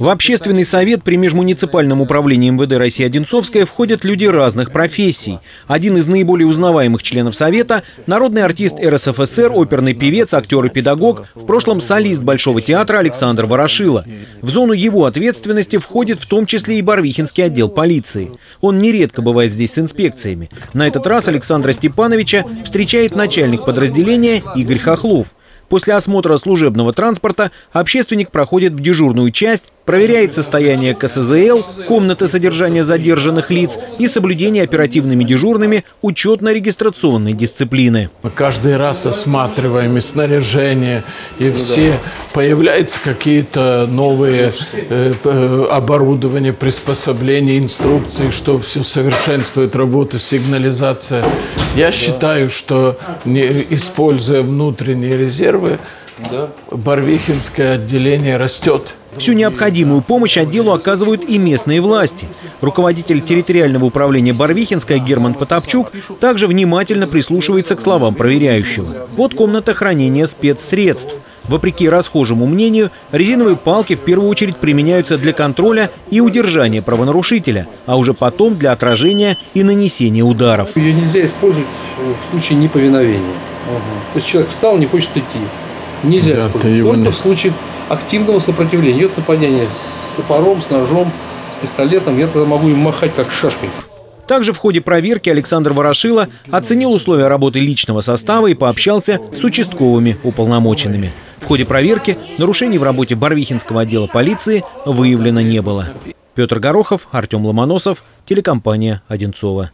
В общественный совет при межмуниципальном управлении МВД России Одинцовская входят люди разных профессий. Один из наиболее узнаваемых членов совета – народный артист РСФСР, оперный певец, актер и педагог, в прошлом солист Большого театра Александр Ворошила. В зону его ответственности входит в том числе и Барвихинский отдел полиции. Он нередко бывает здесь с инспекциями. На этот раз Александра Степановича встречает начальник подразделения Игорь Хохлов. После осмотра служебного транспорта общественник проходит в дежурную часть, проверяет состояние КСЗЛ, комнаты содержания задержанных лиц и соблюдение оперативными дежурными учетно-регистрационной дисциплины. Мы каждый раз осматриваем и снаряжение, и ну, все появляются какие-то новые э, э, оборудования, приспособления, инструкции, что все совершенствует работу сигнализация. Я считаю, что не, используя внутренние резервы. Барвихинское отделение растет. Всю необходимую помощь отделу оказывают и местные власти. Руководитель территориального управления Барвихинская Герман Потапчук также внимательно прислушивается к словам проверяющего. Вот комната хранения спецсредств. Вопреки расхожему мнению, резиновые палки в первую очередь применяются для контроля и удержания правонарушителя, а уже потом для отражения и нанесения ударов. Ее нельзя использовать в случае неповиновения. Угу. То есть человек встал, не хочет идти. Нельзя да, использовать. Только не... в случае активного сопротивления. Идет нападение с топором, с ножом, с пистолетом. Я тогда могу им махать как шашкой. Также в ходе проверки Александр Ворошила оценил условия работы личного состава и пообщался с участковыми уполномоченными. В ходе проверки нарушений в работе Барвихинского отдела полиции выявлено не было. Петр Горохов, Артем Ломоносов, телекомпания «Одинцова».